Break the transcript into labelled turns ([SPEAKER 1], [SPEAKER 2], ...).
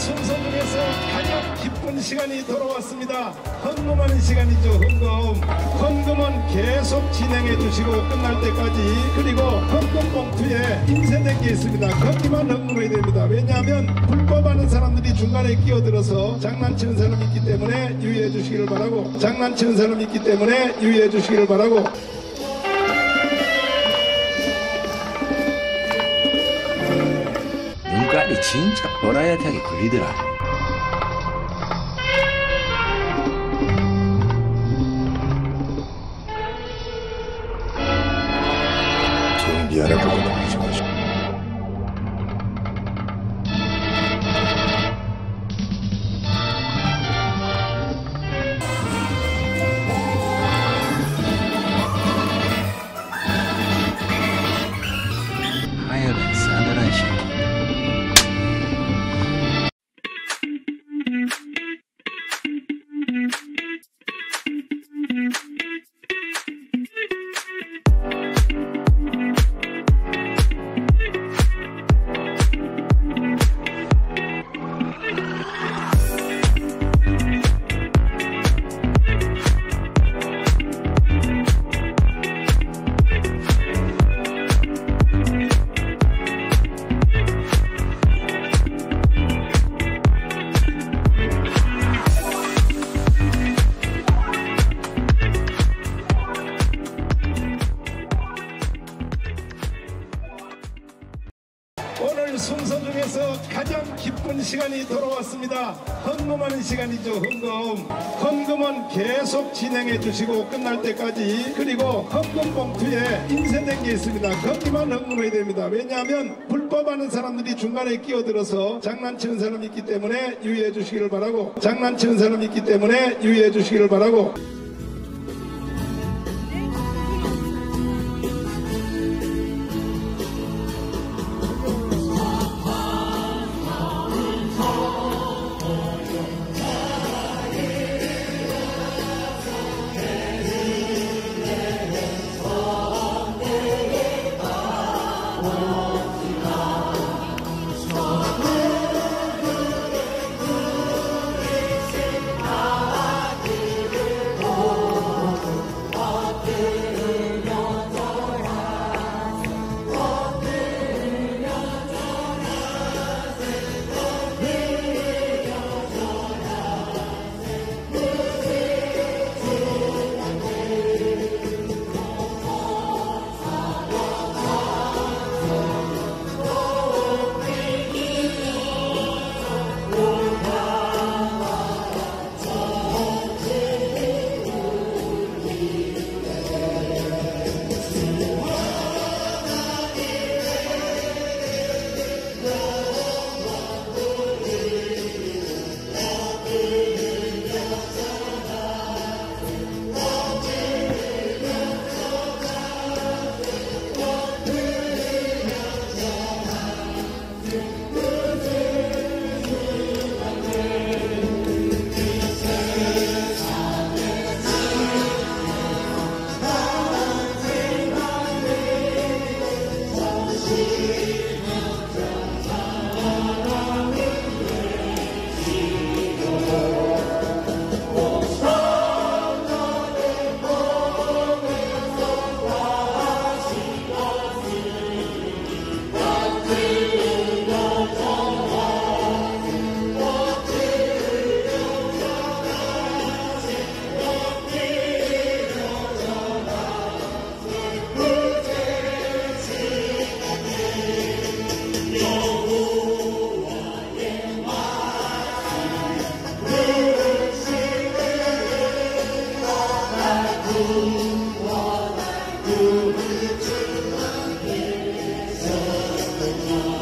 [SPEAKER 1] 순서 중에서 가장 기쁜 시간이 돌아왔습니다. 헌금하는 시간이죠, 헌금. 헌금은 계속 진행해 주시고 끝날 때까지 그리고 헌금 봉투에 인쇄된 게 있습니다. 거기만 헌금해야 됩니다. 왜냐하면 불법하는 사람들이 중간에 끼어들어서 장난치는 사람이 있기 때문에 유의해 주시기를 바라고 장난치는 사람이 있기 때문에 유의해 주시기를 바라고
[SPEAKER 2] 눈깔이 진짜 버라이어티하게 걸리더라.
[SPEAKER 1] 순서 중에서 가장 기쁜 시간이 돌아왔습니다. 헌금하는 시간이죠, 헌금. 헌금은 계속 진행해 주시고 끝날 때까지 그리고 헌금 봉투에 인쇄된 게 있습니다. 거기만 헌금해야 됩니다. 왜냐하면 불법하는 사람들이 중간에 끼어들어서 장난치는 사람이 있기 때문에 유의해 주시기를 바라고 장난치는 사람이 있기 때문에 유의해 주시기를 바라고 Oh. Hallelujah.